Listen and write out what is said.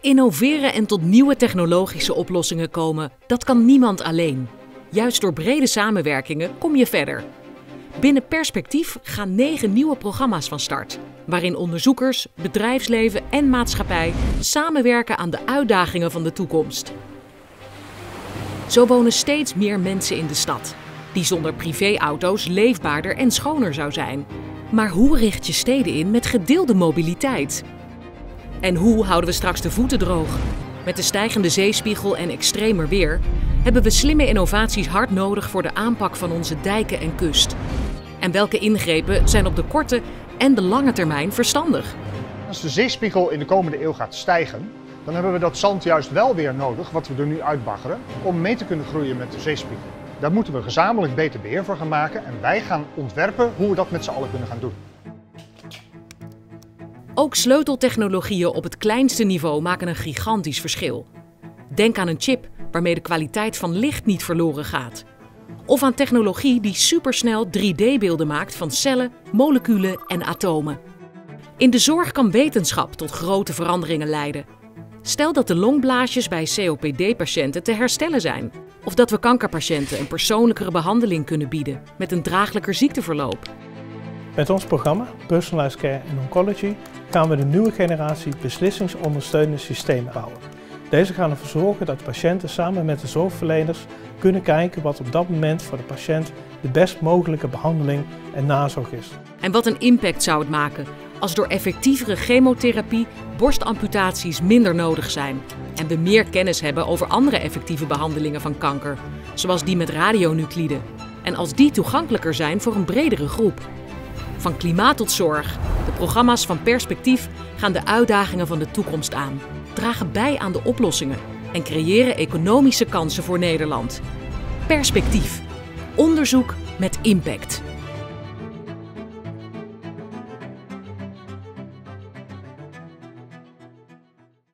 Innoveren en tot nieuwe technologische oplossingen komen, dat kan niemand alleen. Juist door brede samenwerkingen kom je verder. Binnen Perspectief gaan negen nieuwe programma's van start, waarin onderzoekers, bedrijfsleven en maatschappij samenwerken aan de uitdagingen van de toekomst. Zo wonen steeds meer mensen in de stad, die zonder privéauto's leefbaarder en schoner zou zijn. Maar hoe richt je steden in met gedeelde mobiliteit? En hoe houden we straks de voeten droog? Met de stijgende zeespiegel en extremer weer hebben we slimme innovaties hard nodig voor de aanpak van onze dijken en kust. En welke ingrepen zijn op de korte en de lange termijn verstandig? Als de zeespiegel in de komende eeuw gaat stijgen, dan hebben we dat zand juist wel weer nodig, wat we er nu uitbaggeren, om mee te kunnen groeien met de zeespiegel. Daar moeten we gezamenlijk beter beheer voor gaan maken en wij gaan ontwerpen hoe we dat met z'n allen kunnen gaan doen. Ook sleuteltechnologieën op het kleinste niveau maken een gigantisch verschil. Denk aan een chip waarmee de kwaliteit van licht niet verloren gaat. Of aan technologie die supersnel 3D-beelden maakt van cellen, moleculen en atomen. In de zorg kan wetenschap tot grote veranderingen leiden. Stel dat de longblaasjes bij COPD-patiënten te herstellen zijn. Of dat we kankerpatiënten een persoonlijkere behandeling kunnen bieden met een draaglijker ziekteverloop. Met ons programma Personalized Care in Oncology gaan we de nieuwe generatie beslissingsondersteunende systemen bouwen. Deze gaan ervoor zorgen dat patiënten samen met de zorgverleners kunnen kijken wat op dat moment voor de patiënt de best mogelijke behandeling en nazorg is. En wat een impact zou het maken als door effectievere chemotherapie borstamputaties minder nodig zijn en we meer kennis hebben over andere effectieve behandelingen van kanker, zoals die met radionucliden. En als die toegankelijker zijn voor een bredere groep. Van klimaat tot zorg, de programma's van Perspectief gaan de uitdagingen van de toekomst aan, dragen bij aan de oplossingen en creëren economische kansen voor Nederland. Perspectief. Onderzoek met impact.